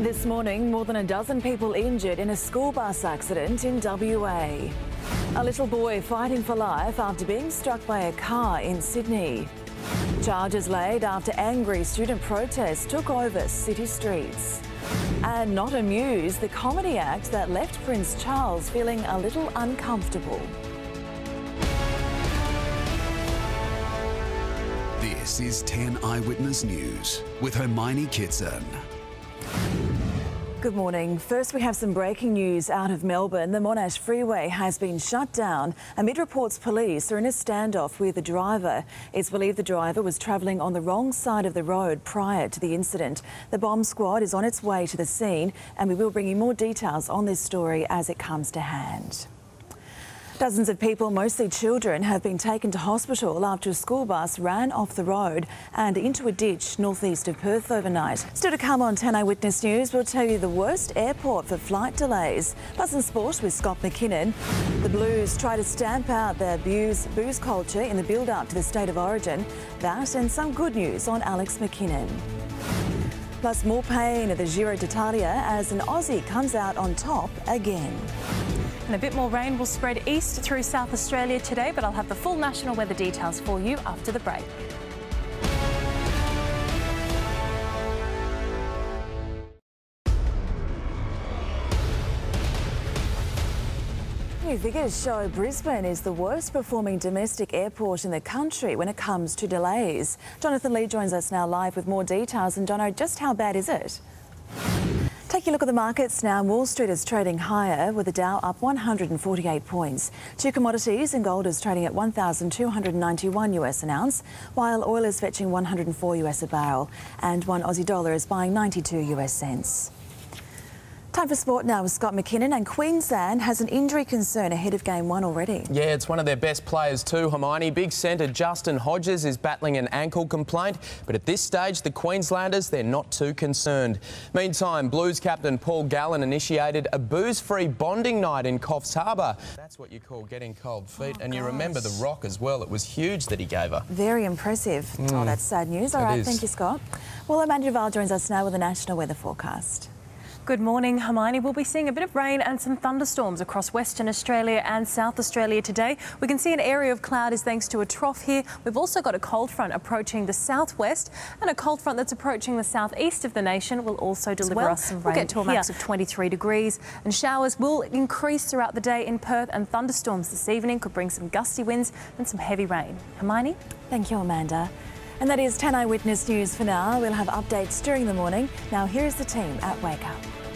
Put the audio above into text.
This morning, more than a dozen people injured in a school bus accident in WA. A little boy fighting for life after being struck by a car in Sydney. Charges laid after angry student protests took over city streets. And not amused, the comedy act that left Prince Charles feeling a little uncomfortable. This is 10 Eyewitness News with Hermione Kitson. Good morning. First, we have some breaking news out of Melbourne. The Monash Freeway has been shut down amid reports police are in a standoff with the driver. It's believed the driver was travelling on the wrong side of the road prior to the incident. The bomb squad is on its way to the scene, and we will bring you more details on this story as it comes to hand. Dozens of people, mostly children, have been taken to hospital after a school bus ran off the road and into a ditch northeast of Perth overnight. Still to come on 10 Eyewitness News, we'll tell you the worst airport for flight delays. Plus in sport with Scott Mackinnon. The Blues try to stamp out their booze, booze culture in the build-up to the State of Origin. That and some good news on Alex McKinnon. Plus more pain at the Giro d'Italia as an Aussie comes out on top again. And a bit more rain will spread east through South Australia today, but I'll have the full national weather details for you after the break. New figures show Brisbane is the worst performing domestic airport in the country when it comes to delays. Jonathan Lee joins us now live with more details. And Jono, just how bad is it? Taking a look at the markets now, Wall Street is trading higher with the Dow up 148 points. Two commodities and gold is trading at 1,291 US an ounce, while oil is fetching 104 US a barrel, and one Aussie dollar is buying 92 US cents. Time for sport now with Scott Mackinnon and Queensland has an injury concern ahead of game one already. Yeah, it's one of their best players too, Hermione. Big centre Justin Hodges is battling an ankle complaint, but at this stage the Queenslanders, they're not too concerned. Meantime, Blues captain Paul Gallen initiated a booze-free bonding night in Coffs Harbour. That's what you call getting cold feet. Oh, and you remember the rock as well. It was huge that he gave her. Very impressive. Oh, mm. that's sad news. All It right, is. thank you, Scott. Well, Amanda Duval joins us now with the national weather forecast. Good morning, Hermione. We'll be seeing a bit of rain and some thunderstorms across Western Australia and South Australia today. We can see an area of cloud is thanks to a trough here. We've also got a cold front approaching the southwest and a cold front that's approaching the southeast of the nation will also deliver well. us some rain. We'll get to a max here. of 23 degrees and showers will increase throughout the day in Perth and thunderstorms this evening could bring some gusty winds and some heavy rain. Hermione? Thank you, Amanda. And that is 10 Eyewitness News for now. We'll have updates during the morning. Now, here's the team at Wake Up.